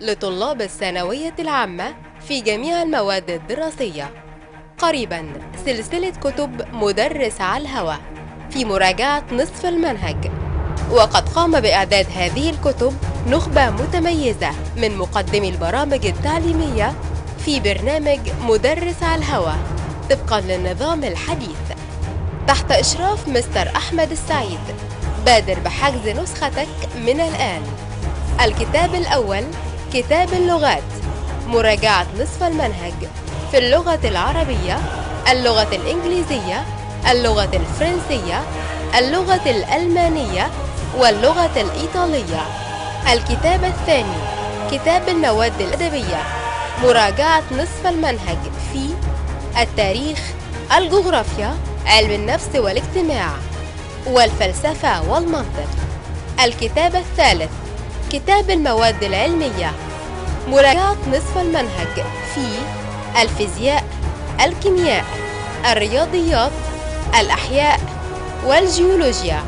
لطلاب الثانوية العامة في جميع المواد الدراسية. قريبا سلسلة كتب مدرس على الهوى في مراجعة نصف المنهج. وقد قام بإعداد هذه الكتب نخبة متميزة من مقدمي البرامج التعليمية في برنامج مدرس على الهوى طبقا للنظام الحديث. تحت إشراف مستر أحمد السعيد بادر بحجز نسختك من الآن. الكتاب الأول كتاب اللغات مراجعة نصف المنهج في اللغة العربية اللغة الإنجليزية اللغة الفرنسية اللغة الألمانية واللغة الإيطالية. الكتاب الثاني كتاب المواد الأدبية مراجعة نصف المنهج في التاريخ الجغرافيا علم النفس والاجتماع والفلسفة والمنطق. الكتاب الثالث كتاب المواد العلمية. مراجعة نصف المنهج في الفيزياء الكيمياء الرياضيات الأحياء والجيولوجيا.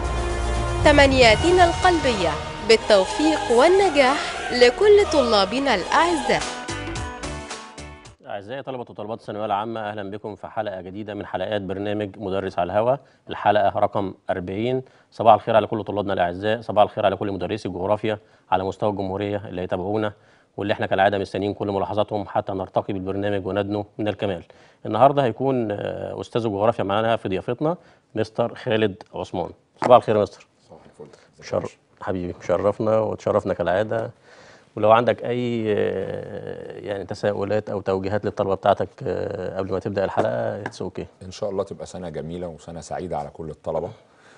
تمنياتنا القلبية بالتوفيق والنجاح لكل طلابنا الأعزاء. أعزائي طلبة وطالبات الثانوية العامة أهلا بكم في حلقة جديدة من حلقات برنامج مدرس على الهواء الحلقة رقم 40 صباح الخير على كل طلابنا الأعزاء. صباح الخير على كل مدرسي الجغرافيا على مستوى الجمهورية اللي يتابعونا واللي إحنا كالعادة مستنيين كل ملاحظاتهم حتى نرتقي بالبرنامج وندنو من الكمال. النهاردة هيكون آه، أستاذ الجغرافيا معانا في ضيافتنا مستر خالد عثمان. صباح الخير يا مستر. صباح الفل. حبيبي شرفنا وتشرفنا كالعادة. ولو عندك أي آه، يعني تساؤلات أو توجيهات للطلبة بتاعتك آه، قبل ما تبدأ الحلقة it's OK إن شاء الله تبقى سنة جميلة وسنة سعيدة على كل الطلبة.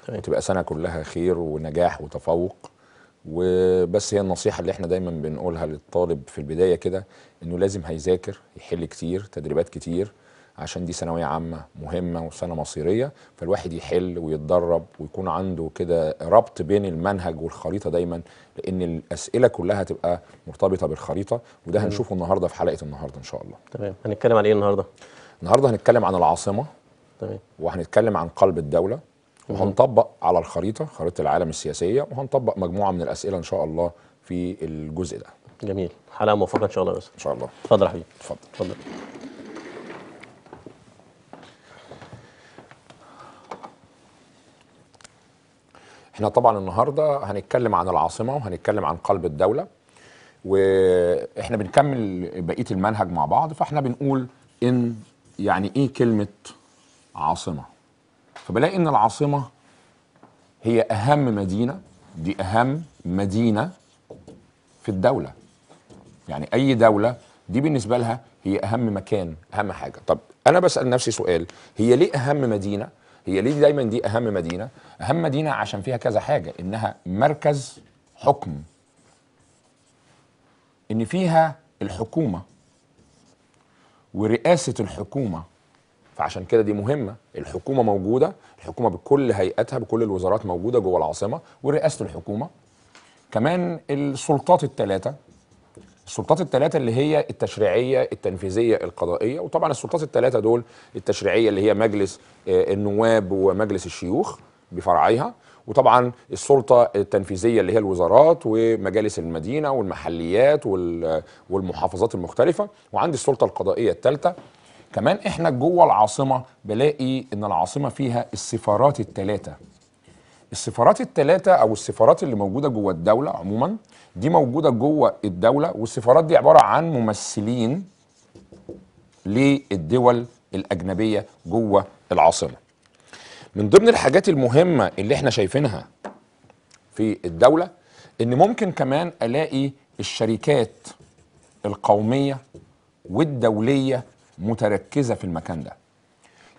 تمام. وتبقى سنة كلها خير ونجاح وتفوق. وبس هي النصيحة اللي إحنا دايما بنقولها للطالب في البداية كده إنه لازم هيذاكر يحل كتير تدريبات كتير عشان دي ثانوية عامة مهمة وسنه مصيرية فالواحد يحل ويتدرب ويكون عنده كده ربط بين المنهج والخريطة دايما لأن الأسئلة كلها تبقى مرتبطة بالخريطة وده هنشوفه النهارده في حلقة النهارده إن شاء الله. تمام. هنتكلم عن إيه النهاردة؟ النهارده هنتكلم عن العاصمة تمام. وهنتكلم عن قلب الدولة وهنطبق على الخريطة خريطة العالم السياسية وهنطبق مجموعة من الأسئلة إن شاء الله في الجزء ده. جميل. حلقة موفقة إن شاء الله يا إن شاء الله. اتفضل يا حبيبي. اتفضل. اتفضل. إحنا طبعا النهاردة هنتكلم عن العاصمة وهنتكلم عن قلب الدولة وإحنا بنكمل بقية المنهج مع بعض فاحنا بنقول إن يعني إيه كلمة عاصمة؟ فبلاقي إن العاصمة هي أهم مدينة دي أهم مدينة في الدولة. يعني أي دولة دي بالنسبة لها هي أهم مكان أهم حاجة. طب أنا بسأل نفسي سؤال هي ليه أهم مدينة؟ هي ليه دايما دي أهم مدينة؟ أهم مدينة عشان فيها كذا حاجة إنها مركز حكم. إن فيها الحكومة ورئاسة الحكومة فعشان كده دي مهمة. الحكومة موجودة الحكومة بكل هيئاتها بكل الوزارات موجودة جوه العاصمة ورئاسة الحكومة. كمان السلطات الثلاثه السلطات الثلاثة اللي هي التشريعية التنفيذية القضائية وطبعا السلطات الثلاثة دول التشريعية اللي هي مجلس آه، النواب ومجلس الشيوخ بفرعيها وطبعا السلطة التنفيذية اللي هي الوزارات ومجالس المدينة والمحليات وال- والمحافظات المختلفة وعندي السلطة القضائية الثالثة كمان إحنا جوه العاصمة بلاقي إن العاصمة فيها السفارات الثلاثة السفارات الثلاثة أو السفارات اللي موجودة جوه الدولة عموما دي موجودة جوه الدولة والسفارات دي عبارة عن ممثلين للدول الأجنبية جوه العاصمة. من ضمن الحاجات المهمة اللي إحنا شايفينها في الدولة إن ممكن كمان ألاقي الشركات القومية والدولية متركزة في المكان ده.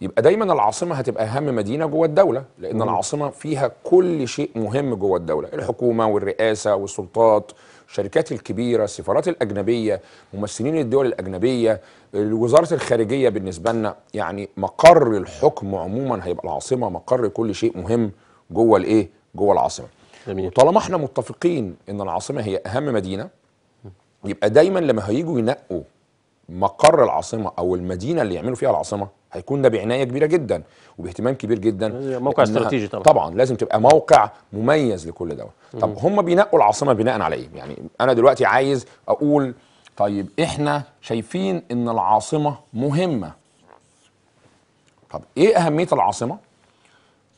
يبقى دايما العاصمة هتبقى أهم مدينة جوه الدولة لأن العاصمة فيها كل شيء مهم جوه الدولة الحكومة والرئاسة والسلطات الشركات الكبيرة السفارات الأجنبية ممثلين الدول الأجنبية وزارة الخارجية بالنسبة لنا. يعني مقر الحكم عموما هيبقى العاصمة مقر كل شيء مهم جوه الإيه؟ جوه العاصمة. جميل. وطالما إحنا متفقين إن العاصمة هي أهم مدينة يبقى دايما لما هيجوا ينقوا مقر العاصمة أو المدينة اللي يعملوا فيها العاصمة هيكون ده بعناية كبيرة جدا وباهتمام كبير جدا موقع استراتيجي طبعا. طبعا لازم تبقى موقع مميز لكل دوله طب هم بينقوا العاصمة بناء على إيه؟ يعني أنا دلوقتي عايز أقول طيب إحنا شايفين إن العاصمة مهمة. طب إيه أهمية العاصمة؟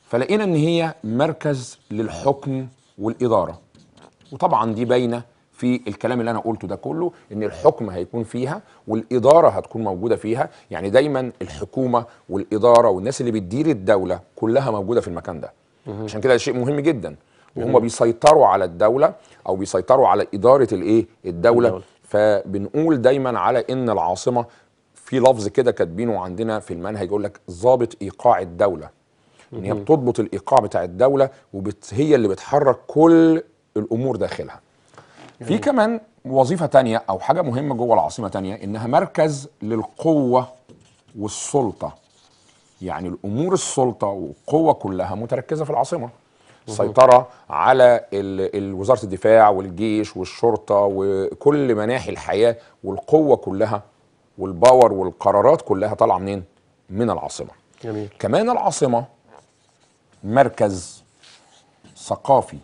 فلقينا إن هي مركز للحكم والإدارة. وطبعا دي باينة في الكلام اللي أنا قلته ده كله إن الحكم هيكون فيها والإدارة هتكون موجودة فيها. يعني دايما الحكومة والإدارة والناس اللي بتدير الدولة كلها موجودة في المكان ده. عشان كده ده شيء مهم جدا. وهم بيسيطروا على الدولة أو بيسيطروا على إدارة الإيه؟ الدولة. فبنقول دايما على إن العاصمة في لفظ كده كاتبينه عندنا في المنهج يقول لك ضابط إيقاع الدولة. ان هي بتضبط الإيقاع بتاع الدولة وهي اللي بتحرك كل الأمور داخلها. في كمان وظيفة تانية أو حاجة مهمة جوه العاصمة تانية إنها مركز للقوة والسلطة. يعني الأمور السلطة والقوة كلها متركزة في العاصمة. السيطره على وزارة الدفاع والجيش والشرطة وكل مناحي الحياة والقوة كلها والباور والقرارات كلها طالعة منين؟ من العاصمة. جميل. كمان العاصمة مركز ثقافي.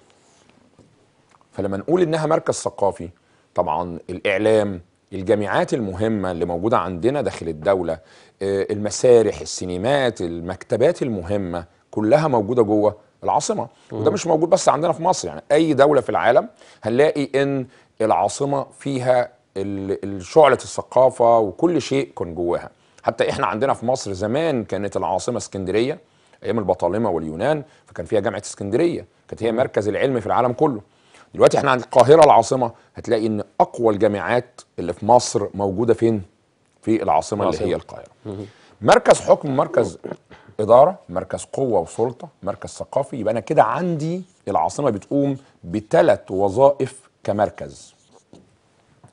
فلما نقول إنها مركز ثقافي طبعا الإعلام الجامعات المهمة اللي موجودة عندنا داخل الدولة آه، المسارح السينمات المكتبات المهمة كلها موجودة جوه العاصمة. وده مش موجود بس عندنا في مصر يعني أي دولة في العالم هنلاقي إن العاصمة فيها ال- ال- شعلة الثقافة وكل شيء كان جواها. حتى إحنا عندنا في مصر زمان كانت العاصمة اسكندرية أيام البطالمة واليونان فكان فيها جامعة اسكندرية كانت هي مركز العلم في العالم كله. دلوقتي إحنا عند القاهرة العاصمة هتلاقي إن أقوى الجامعات اللي في مصر موجودة فين؟ في العاصمة اللي هي. القاهرة. مركز حكم مركز إدارة مركز قوة وسلطة مركز ثقافي يبقى أنا كده عندي العاصمة بتقوم بثلاث وظائف كمركز.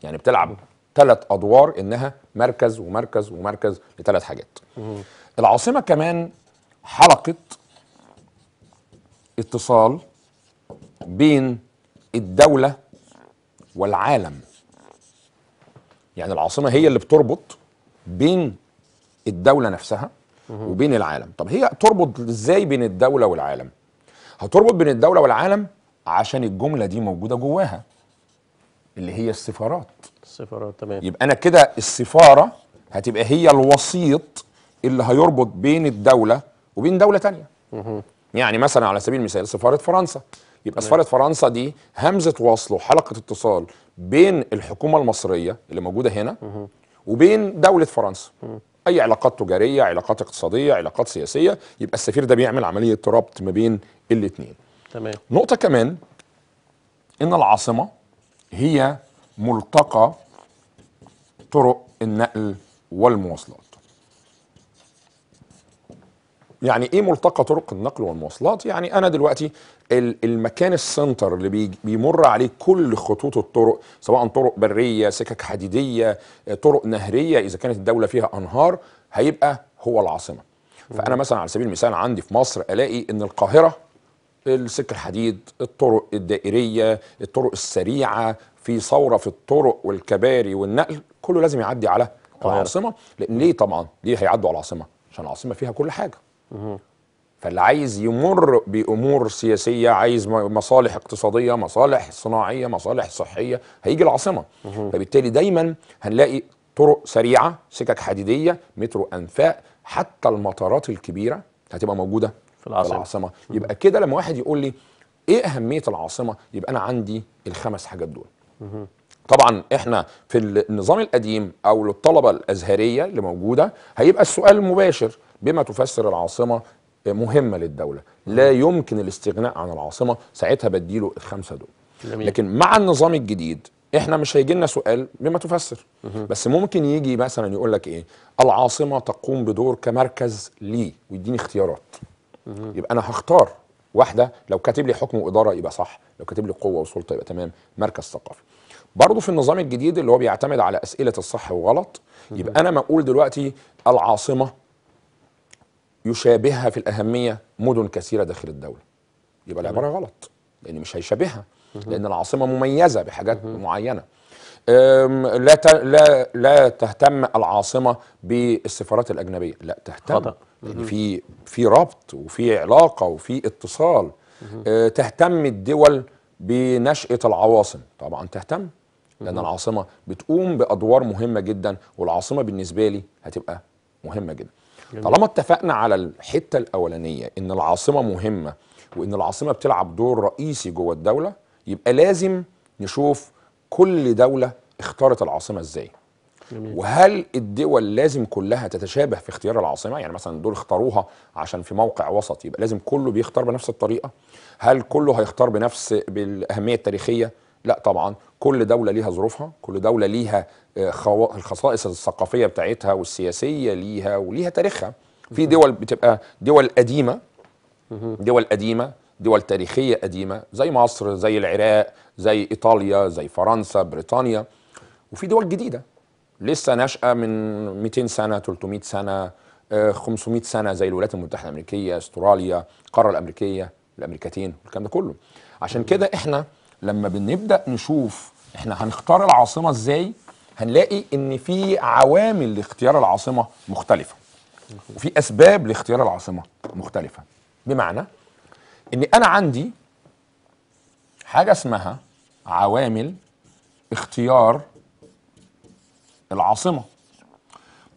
يعني بتلعب ثلاث أدوار إنها مركز ومركز ومركز لثلاث حاجات. العاصمة كمان حلقه اتصال بين الدولة والعالم. يعني العاصمة هي اللي بتربط بين الدولة نفسها وبين العالم. طب هي تربط إزاي بين الدولة والعالم؟ هتربط بين الدولة والعالم عشان الجملة دي موجودة جواها اللي هي السفارات. السفارات تمام. يبقى أنا كده السفارة هتبقى هي الوسيط اللي هيربط بين الدولة وبين دولة تانية. يعني مثلا على سبيل المثال سفارة فرنسا. يبقى سفارة فرنسا دي همزة وصل وحلقة اتصال بين الحكومة المصرية اللي موجودة هنا وبين دولة فرنسا. أي علاقات تجارية علاقات اقتصادية علاقات سياسية يبقى السفير ده بيعمل عملية ربط ما بين الاثنين تمام. نقطة كمان إن العاصمة هي ملتقى طرق النقل والمواصلات. يعني إيه ملتقى طرق النقل والمواصلات؟ يعني أنا دلوقتي ال- المكان السنتر اللي بيمر عليه كل خطوط الطرق سواء طرق برية، سكك حديدية، آه، طرق نهرية إذا كانت الدولة فيها أنهار هيبقى هو العاصمة. فأنا مثلا على سبيل المثال عندي في مصر ألاقي إن القاهرة السكة الحديد الطرق الدائرية الطرق السريعة في ثورة في الطرق والكباري والنقل كله لازم يعدي على. العاصمة لأن ليه طبعا ليه هيعدوا على العاصمة عشان العاصمة فيها كل حاجة فاللي عايز يمر بأمور سياسية عايز مصالح اقتصادية مصالح صناعية مصالح صحية هيجي العاصمة. فبالتالي دايما هنلاقي طرق سريعة سكك حديدية مترو أنفاق حتى المطارات الكبيرة هتبقى موجودة في العاصمة. العاصمة. يبقى كده لما واحد يقول لي إيه أهمية العاصمة؟ يبقى أنا عندي الخمس حاجات دول. طبعا إحنا في النظام القديم أو للطلبة الأزهرية اللي موجودة هيبقى السؤال المباشر بما تفسر العاصمة مهمة للدولة. لا يمكن الاستغناء عن العاصمة ساعتها بديله الخمسة دول. جميل. لكن مع النظام الجديد إحنا مش هيجي لنا سؤال بما تفسر. بس ممكن يجي مثلا يقول لك إيه؟ العاصمة تقوم بدور كمركز لي ويديني اختيارات. يبقى أنا هختار واحدة. لو كاتب لي حكم واداره يبقى صح. لو كاتب لي قوة وسلطة يبقى تمام. مركز ثقافي. برضه في النظام الجديد اللي هو بيعتمد على أسئلة الصح وغلط يبقى أنا ما أقول دلوقتي العاصمة يشابهها في الأهمية مدن كثيرة داخل الدولة. يبقى العبارة غلط لأن مش هيشابهها لأن العاصمة مميزة بحاجات معينة. أم، لا لا لا تهتم العاصمة بالسفارات الأجنبية. لا تهتم خطأ. لأن في في ربط وفي علاقة وفي اتصال. أه، تهتم الدول بنشأة العواصم. طبعا تهتم لأن العاصمة بتقوم بأدوار مهمة جدا والعاصمة بالنسبة لي هتبقى مهمة جدا. طالما اتفقنا على الحتة الأولانية إن العاصمة مهمة وإن العاصمة بتلعب دور رئيسي جوه الدولة يبقى لازم نشوف كل دولة اختارت العاصمة إزاي. جميل. وهل الدول لازم كلها تتشابه في اختيار العاصمة؟ يعني مثلا دول اختاروها عشان في موقع وسط يبقى لازم كله بيختار بنفس الطريقة. هل كله هيختار بنفس بالأهمية التاريخية؟ لا طبعا كل دولة ليها ظروفها كل دولة ليها آه، الخصائص الثقافية بتاعتها والسياسية ليها وليها تاريخها. في دول بتبقى دول قديمة دول قديمة دول تاريخية قديمة زي مصر زي العراق زي إيطاليا زي فرنسا بريطانيا. وفي دول جديدة. لسه ناشئة من 200 سنة 300 سنة آه، 500 سنة زي الولايات المتحدة الأمريكية أستراليا القاره الأمريكية الأمريكتين الكلام ده كله. عشان كده إحنا لما بنبدأ نشوف إحنا هنختار العاصمة إزاي هنلاقي ان في عوامل لاختيار العاصمة مختلفة. وفي أسباب لاختيار العاصمة مختلفة. بمعنى ان أنا عندي حاجة اسمها عوامل اختيار العاصمة.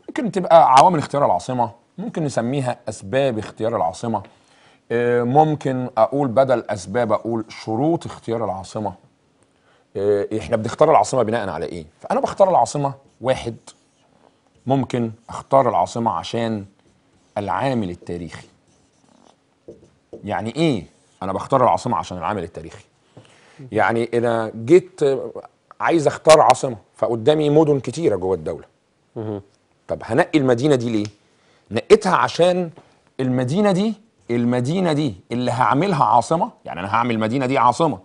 ممكن تبقى عوامل اختيار العاصمة ممكن نسميها أسباب اختيار العاصمة. ممكن أقول بدل أسباب أقول شروط اختيار العاصمة. آه، إحنا بنختار العاصمة بناء على إيه؟ فأنا بختار العاصمة واحد. ممكن أختار العاصمة عشان العامل التاريخي. يعني إيه؟ أنا بختار العاصمة عشان العامل التاريخي. يعني أنا جيت آه، عايز أختار عاصمة فقدامي مدن كتيرة جوه الدولة. طب هنقي المدينة دي ليه؟ نقيتها عشان المدينة دي المدينة دي اللي هعملها عاصمة يعني أنا هعمل المدينة دي عاصمة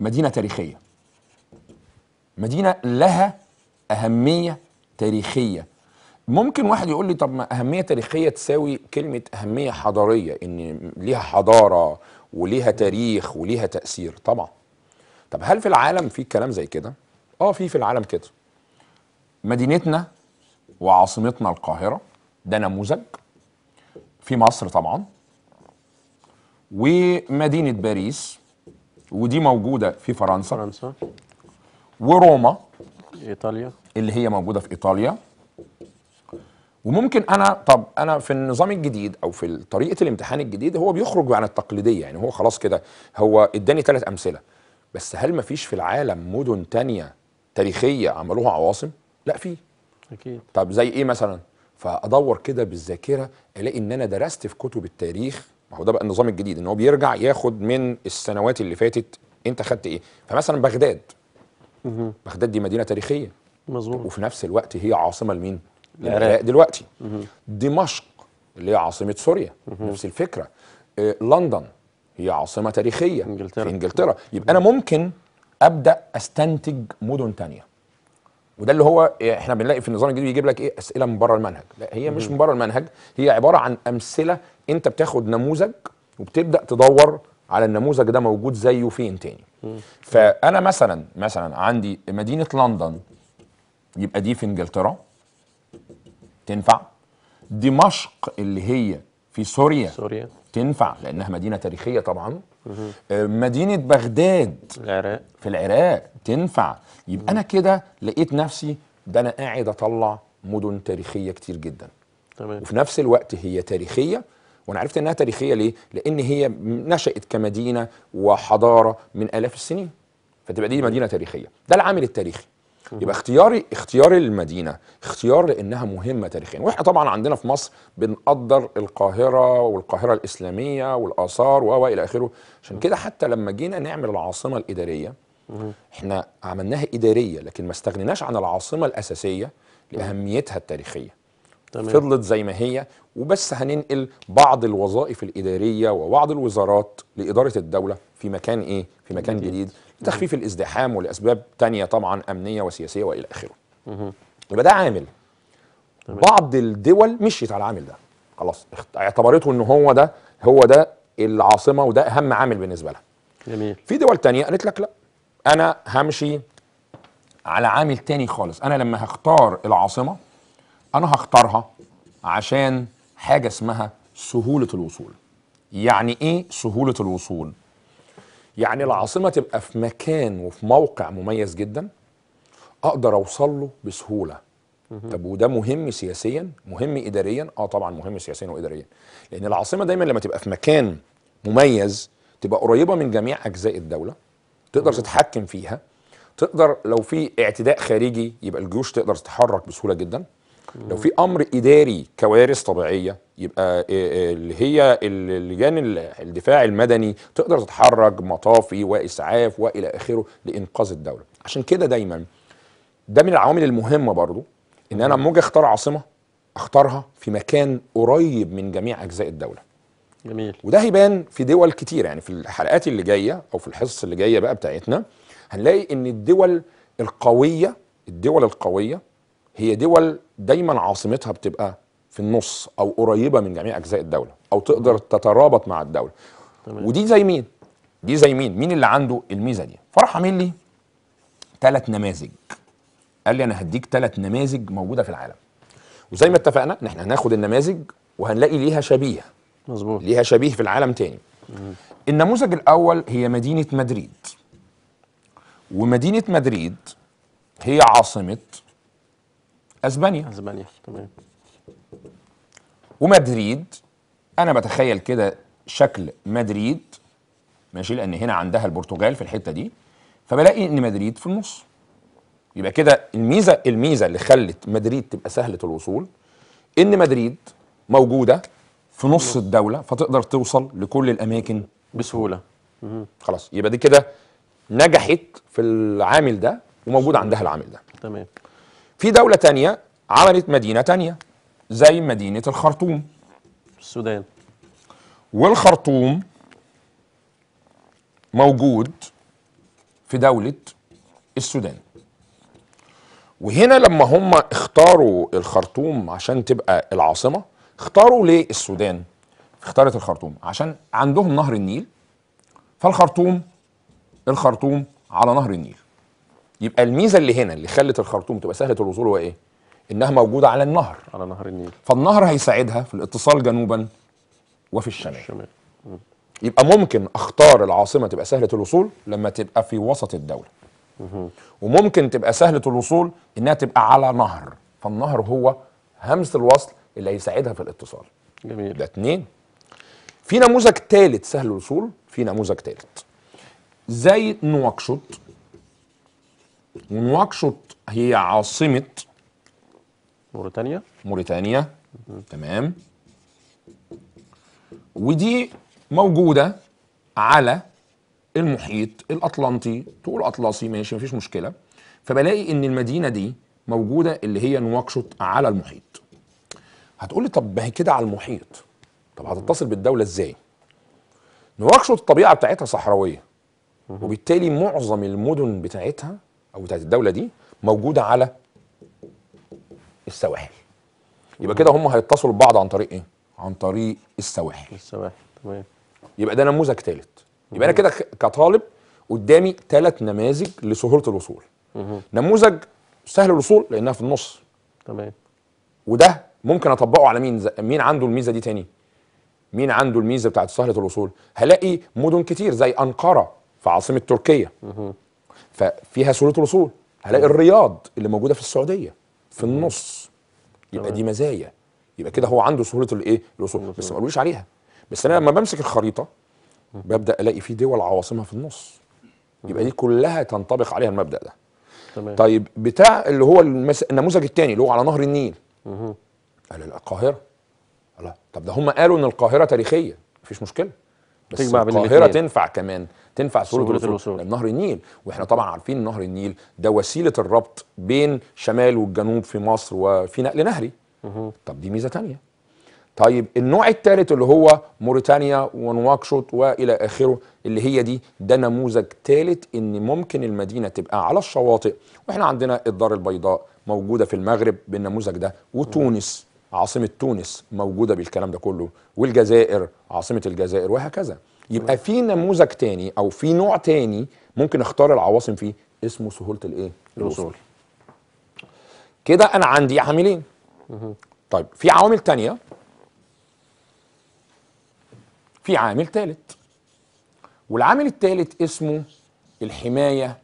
مدينة تاريخية. مدينة لها أهمية تاريخية. ممكن واحد يقول لي طب ما أهمية تاريخية تساوي كلمة أهمية حضارية إن ليها حضارة وليها تاريخ وليها تأثير. طبعا. طب هل في العالم في كلام زي كده؟ آه في في العالم كده. مدينتنا وعاصمتنا القاهرة ده نموذج. في مصر طبعا ومدينة باريس ودي موجودة في فرنسا فرنسا. وروما إيطاليا. اللي هي موجودة في إيطاليا. وممكن أنا طب أنا في النظام الجديد أو في طريقة الامتحان الجديد هو بيخرج عن التقليدية يعني هو خلاص كده هو إداني ثلاث أمثلة. بس هل ما فيش في العالم مدن تانية تاريخية عملوها عواصم؟ لا في. أكيد. طب زي إيه مثلا؟ فادور كده بالذاكره الاقي ان أنا درست في كتب التاريخ. ما هو ده بقى النظام الجديد ان هو بيرجع ياخد من السنوات اللي فاتت انت خدت إيه. فمثلا بغداد. بغداد دي مدينة تاريخية. مظبوط. وفي نفس الوقت هي عاصمة لمين؟ العراق. دلوقتي. دمشق اللي هي عاصمة سوريا. نفس الفكرة. آه، لندن هي عاصمة تاريخية. إنجلترا. في انجلترا. يبقى أنا ممكن أبدأ أستنتج مدن تانية. وده اللي هو إحنا بنلاقي في النظام الجديد يجيب لك إيه؟ أسئلة من بره المنهج. لا هي مش من بره المنهج هي عبارة عن أمثلة أنت بتاخد نموذج وبتبدأ تدور على النموذج ده موجود زيه فين تاني. فأنا مثلا مثلا عندي مدينة لندن يبقى دي في إنجلترا تنفع؟ دمشق اللي هي في سوريا. سوريا. تنفع لأنها مدينة تاريخية طبعا. آه، مدينة بغداد العراق. في العراق تنفع. يبقى أنا كده لقيت نفسي ده أنا قاعد أطلع مدن تاريخية كتير جدا. تمام. وفي نفس الوقت هي تاريخية وأنا عرفت إنها تاريخية ليه؟ لأن هي نشأت كمدينة وحضارة من آلاف السنين. فتبقى دي مدينة تاريخية. ده العامل التاريخي. يبقى اختياري اختيار المدينة اختيار لأنها مهمة تاريخيا. وإحنا طبعا عندنا في مصر بنقدر القاهرة والقاهرة الإسلامية والآثار و إلى آخره. عشان كده حتى لما جينا نعمل العاصمة الإدارية إحنا عملناها إدارية لكن ما استغنيناش عن العاصمة الأساسية لأهميتها التاريخية. تمام. فضلت زي ما هي وبس هننقل بعض الوظائف الإدارية وبعض الوزارات لإدارة الدولة في مكان إيه؟ في مكان جديد. جديد. لتخفيف الازدحام ولأسباب تانية طبعا أمنية وسياسية وإلى آخره. يبقى ده عامل. بعض الدول مشيت على العامل ده. خلاص اعتبرته إن هو ده هو ده العاصمة وده أهم عامل بالنسبة لها. جميل. في دول تانية قالت لك لا أنا همشي على عامل تاني خالص. أنا لما هختار العاصمة أنا هختارها عشان حاجة اسمها سهولة الوصول. يعني إيه سهولة الوصول؟ يعني العاصمة تبقى في مكان وفي موقع مميز جدا أقدر أوصل له بسهولة. طب وده مهم سياسيا؟ مهم اداريا؟ آه طبعا مهم سياسيا واداريا. لأن العاصمة دايما لما تبقى في مكان مميز تبقى قريبة من جميع أجزاء الدولة تقدر تتحكم فيها تقدر لو في اعتداء خارجي يبقى الجيوش تقدر تتحرك بسهولة جدا. لو في أمر إداري كوارث طبيعية يبقى إيه إيه اللي هي اللجان ال- الدفاع المدني تقدر تتحرك مطافي وإسعاف وإلى آخره لإنقاذ الدولة. عشان كده دايما ده من العوامل المهمة برضو إن أنا لما أجي أختار عاصمة أختارها في مكان قريب من جميع أجزاء الدولة. جميل. وده هيبان في دول كتير يعني في الحلقات اللي جاية أو في الحصص اللي جاية بقى بتاعتنا هنلاقي إن الدول القوية الدول القوية هي دول دايما عاصمتها بتبقى في النص أو قريبة من جميع أجزاء الدولة أو تقدر تترابط مع الدولة. تمام. ودي زي مين؟ دي زي مين؟ مين اللي عنده الميزة دي؟ فراح عامل لي ثلاث نماذج. قال لي أنا هديك ثلاث نماذج موجودة في العالم. وزي ما اتفقنا إن إحنا هناخد النماذج وهنلاقي ليها شبيه مظبوط. ليها شبيه في العالم تاني. النموذج الأول هي مدينة مدريد. ومدينة مدريد هي عاصمة أسبانيا. أسبانيا تمام. ومدريد أنا بتخيل كده شكل مدريد ماشي لأن هنا عندها البرتغال في الحتة دي فبلاقي إن مدريد في النص. يبقى كده الميزة الميزة اللي خلت مدريد تبقى سهلة الوصول إن مدريد موجودة في نص الدولة فتقدر توصل لكل الأماكن بسهولة. خلاص يبقى دي كده نجحت في العامل ده وموجود عندها العامل ده. تمام. في دولة تانية عملت مدينة تانية زي مدينة الخرطوم. السودان. والخرطوم موجود في دولة السودان. وهنا لما هم اختاروا الخرطوم عشان تبقى العاصمة اختاروا ليه السودان؟ اختارت الخرطوم عشان عندهم نهر النيل فالخرطوم الخرطوم على نهر النيل. يبقى الميزة اللي هنا اللي خلت الخرطوم تبقى سهلة الوصول هو إيه؟ إنها موجودة على النهر. على نهر النيل. فالنهر هيساعدها في الاتصال جنوبا وفي الشمال. الشمال. يبقى ممكن اختار العاصمة تبقى سهلة الوصول لما تبقى في وسط الدولة. وممكن تبقى سهلة الوصول إنها تبقى على نهر. فالنهر هو همزة الوصل اللي هيساعدها في الاتصال. جميل. ده اتنين. في نموذج ثالث سهل الوصول في نموذج ثالث زي نواكشوط ونواكشوط هي عاصمة موريتانيا. موريتانيا. تمام. ودي موجودة على المحيط الأطلنطي. تقول أطلسي ماشي مفيش مشكلة. فبلاقي إن المدينة دي موجودة اللي هي نواكشوط على المحيط. هتقولي طب ما هي كده على المحيط. طب هتتصل بالدولة إزاي؟ نواكشوط الطبيعة بتاعتها صحراوية. وبالتالي معظم المدن بتاعتها أو بتاعت الدولة دي موجودة على السواحل. يبقى كده هم هيتصلوا ببعض عن طريق إيه؟ عن طريق السواحل. السواحل تمام. يبقى ده نموذج ثالث يبقى أنا كده كطالب قدامي ثلاث نماذج لسهولة الوصول. نموذج سهل الوصول لأنها في النص. تمام. وده ممكن أطبقه على مين؟ ز- مين عنده الميزة دي تاني؟ مين عنده الميزة بتاعت سهلة الوصول؟ هلاقي مدن كتير زي أنقرة في عاصمة تركيا. ففيها سهوله الوصول. هلاقي الرياض اللي موجودة في السعودية في النص. يبقى دي مزايا. يبقى كده هو عنده سهوله الإيه؟ الوصول. بس ما قالوش عليها. بس أنا لما بمسك الخريطة ببدأ ألاقي في دول عواصمها في النص. يبقى دي كلها تنطبق عليها المبدأ ده. تمام. طيب بتاع اللي هو المس... النموذج الثاني اللي هو على نهر النيل. قال لا، القاهرة. الله طب ده هم قالوا إن القاهرة تاريخية. مفيش مشكلة. بس القاهرة. تنفع كمان. تنفع سهولة الوصول الوصول. نهر النيل. وإحنا طبعا عارفين نهر النيل ده وسيلة الربط بين شمال والجنوب في مصر وفي نقل نهري. طب دي ميزة تانية. طيب النوع الثالث اللي هو موريتانيا ونواكشوط وإلى آخره اللي هي دي ده نموذج ثالث إن ممكن المدينة تبقى على الشواطئ. وإحنا عندنا الدار البيضاء موجودة في المغرب بالنموذج ده وتونس عاصمة تونس موجودة بالكلام ده كله والجزائر عاصمة الجزائر وهكذا. يبقى في نموذج تاني أو في نوع تاني ممكن أختار العواصم فيه اسمه سهولة الإيه؟ الوصول. كده أنا عندي عاملين. طيب في عوامل تانية. في عامل ثالث والعامل الثالث اسمه الحماية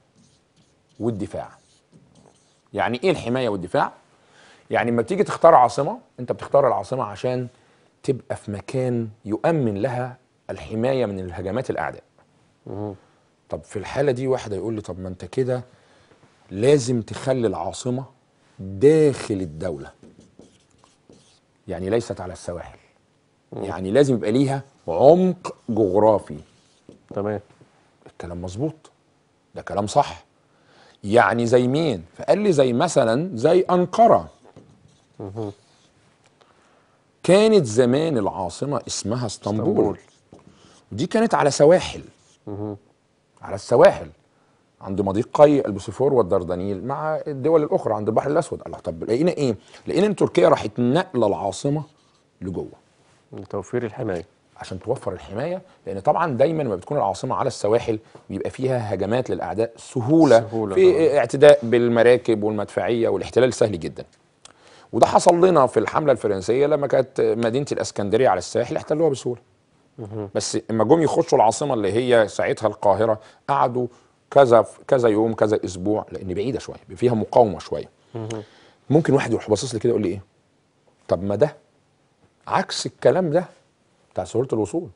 والدفاع. يعني إيه الحماية والدفاع؟ يعني لما بتيجي تختار عاصمة أنت بتختار العاصمة عشان تبقى في مكان يؤمن لها الحماية من الهجمات الأعداء. طب في الحالة دي واحد هيقول لي طب ما أنت كده لازم تخلي العاصمة داخل الدولة. يعني ليست على السواحل. يعني لازم يبقى ليها عمق جغرافي. تمام. الكلام مظبوط. ده كلام صح. يعني زي مين؟ فقال لي زي مثلا زي أنقرة. كانت زمان العاصمة اسمها اسطنبول. اسطنبول. دي كانت على سواحل. على السواحل. عند مضيق قي البوسفور والدردنيل مع الدول الأخرى عند البحر الأسود. الله طب لقينا إيه؟ لقينا إن تركيا راحت نقله العاصمة لجوه. توفير الحماية. عشان توفر الحماية لأن طبعا دايما لما بتكون العاصمة على السواحل بيبقى فيها هجمات للأعداء سهولة, سهولة في طبعاً. اعتداء بالمراكب والمدفعية والاحتلال سهل جدا. وده حصل لنا في الحملة الفرنسية لما كانت مدينة الإسكندرية على الساحل احتلوها بسهولة. بس اما جم يخشوا العاصمة اللي هي ساعتها القاهرة قعدوا كذا كذا يوم كذا أسبوع لأن بعيدة شوية فيها مقاومة شوية. ممكن واحد يروح باصص لي كده يقول لي إيه؟ طب ما ده عكس الكلام ده بتاع سهولة الوصول.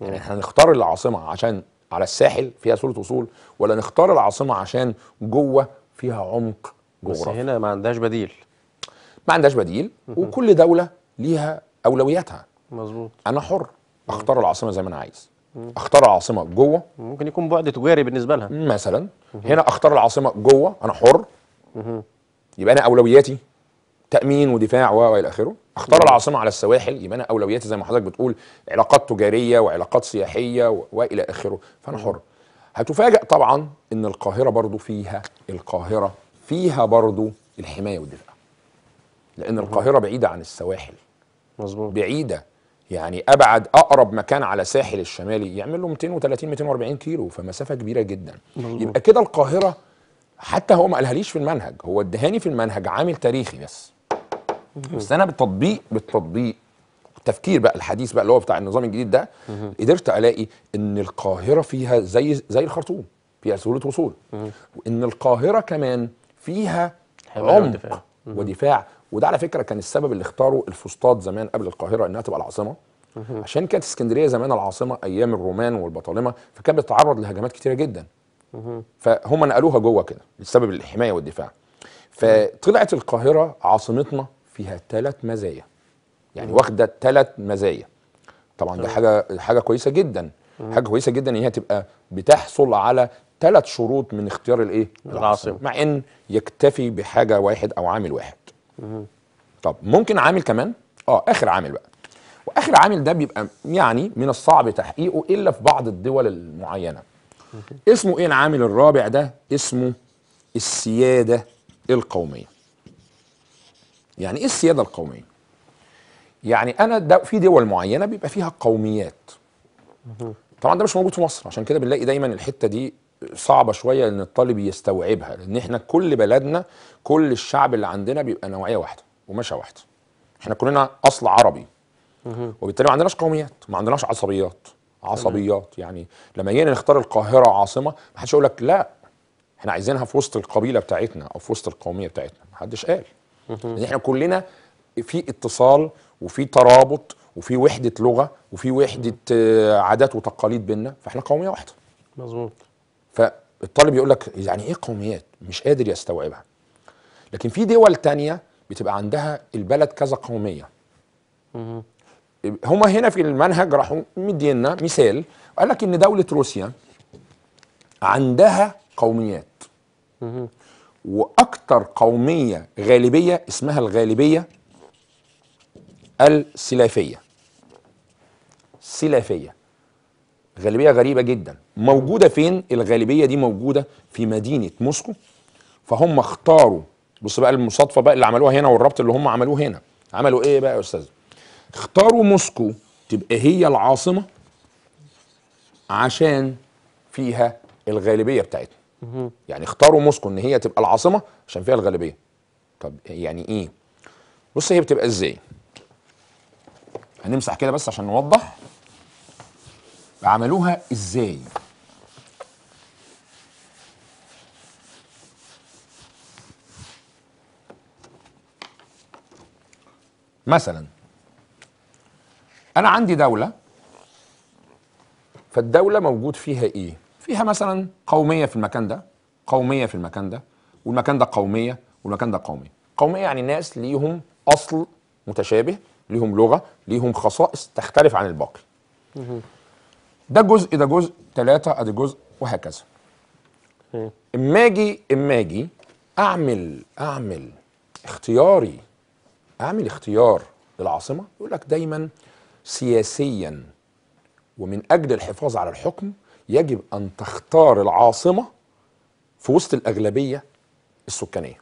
يعني إحنا نختار العاصمة عشان على الساحل فيها سهولة وصول ولا نختار العاصمة عشان جوه فيها عمق بس جغرافي؟ هنا ما عندهاش بديل. ما عندهاش بديل وكل دولة ليها أولوياتها. مظبوط. أنا حر. أختار العاصمة زي ما أنا عايز. أختار العاصمة جوه. ممكن يكون بعد تجاري بالنسبة لها. مثلا. هنا أختار العاصمة جوه. أنا حر. يبقى أنا أولوياتي تأمين ودفاع و إلى آخره. أختار العاصمة على السواحل. يبقى أنا أولوياتي زي ما حضرتك بتقول علاقات تجارية وعلاقات سياحية وإلى آخره. فأنا حر. هتفاجئ طبعا إن القاهرة برضو فيها القاهرة فيها برضو الحماية والدفاع. لأن القاهرة بعيدة عن السواحل. مظبوط. بعيدة يعني أبعد أقرب مكان على ساحل الشمالي يعمل له 230 240 كيلو فمسافة كبيرة جدا. مظبوط. يبقى كده القاهرة حتى هو ما قالهاليش في المنهج هو ادهاني في المنهج عامل تاريخي بس. بس أنا بالتطبيق بالتطبيق التفكير بقى الحديث بقى اللي هو بتاع النظام الجديد ده قدرت ألاقي إن القاهرة فيها زي زي الخرطوم فيها سهولة وصول. وإن القاهرة كمان فيها عمق ودفاع. وده على فكرة كان السبب اللي اختاروا الفسطاط زمان قبل القاهرة إنها تبقى العاصمة. عشان كانت اسكندرية زمان العاصمة أيام الرومان والبطالمة فكان بتتعرض لهجمات كتيرة جدا. فهم نقلوها جوه كده لسبب الحماية والدفاع. فطلعت القاهرة عاصمتنا فيها ثلاث مزايا. يعني واخدة ثلاث مزايا. طبعا ده حاجة حاجة كويسة جدا. حاجة كويسة جدا إن هي تبقى بتحصل على ثلاث شروط من اختيار الإيه؟ العاصمة. مع إن يكتفي بحاجة واحد أو عامل واحد. طب ممكن عامل كمان؟ آه آخر عامل بقى. وآخر عامل ده بيبقى يعني من الصعب تحقيقه إلا في بعض الدول المعينة. اسمه إيه العامل الرابع ده؟ اسمه السيادة القومية. يعني إيه السيادة القومية؟ يعني أنا ده في دول معينة بيبقى فيها قوميات. طبعا ده مش موجود في مصر عشان كده بنلاقي دايما الحتة دي صعبة شوية إن الطالب يستوعبها لأن إحنا كل بلدنا كل الشعب اللي عندنا بيبقى نوعية واحدة ومشى واحدة. إحنا كلنا أصل عربي. وبالتالي ما عندناش قوميات ما عندناش عصبيات. عصبيات يعني لما جينا نختار القاهرة عاصمة ما حدش يقول لك لا إحنا عايزينها في وسط القبيلة بتاعتنا أو في وسط القومية بتاعتنا. ما حدش قال. لأن إحنا كلنا في اتصال وفي ترابط وفي وحدة لغة وفي وحدة آه، عادات وتقاليد بينا فإحنا قومية واحدة. مظبوط. فالطالب يقول لك يعني إيه قوميات؟ مش قادر يستوعبها. لكن في دول تانية بتبقى عندها البلد كذا قومية. هما هنا في المنهج راحوا مدينا مثال. قال لك إن دولة روسيا عندها قوميات. وأكتر قومية غالبية اسمها الغالبية السلافية. سلافية. غالبية غريبة جدا. موجودة فين؟ الغالبية دي موجودة في مدينة موسكو. فهم اختاروا بص بقى المصادفة بقى اللي عملوها هنا والربط اللي هم عملوه هنا. عملوا إيه بقى يا أستاذ؟ اختاروا موسكو تبقى هي العاصمة عشان فيها الغالبية بتاعتنا يعني اختاروا موسكو إن هي تبقى العاصمة عشان فيها الغالبية. طب يعني إيه؟ بص هي بتبقى إزاي؟ هنمسح كده بس عشان نوضح. عملوها إزاي؟ مثلا أنا عندي دولة فالدولة موجود فيها إيه؟ فيها مثلا قومية في المكان ده قومية في المكان ده والمكان ده قومية والمكان ده قوميه قومية يعني ناس ليهم أصل متشابه ليهم لغة ليهم خصائص تختلف عن الباقي. ده جزء ده جزء ثلاثة أدي جزء وهكذا. مم. إما أجي إما أجي أعمل أعمل اختياري أعمل اختيار للعاصمة يقول لك دايما سياسيا ومن أجل الحفاظ على الحكم يجب أن تختار العاصمة في وسط الأغلبية السكانية.